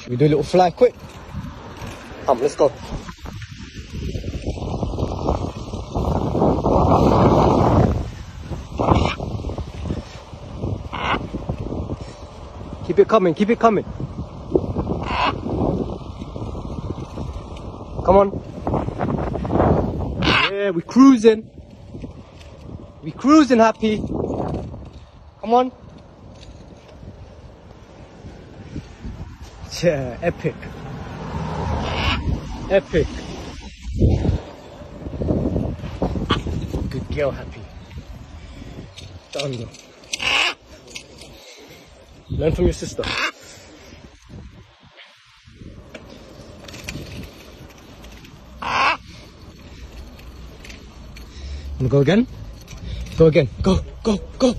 Should we do a little fly quick? Come, let's go. Keep it coming, keep it coming. Come on. Yeah, we cruising. We cruising happy. Come on. Yeah, uh, epic. Epic. Good girl, happy. Done. Learn from your sister. Wanna go again? Go again. Go, go, go.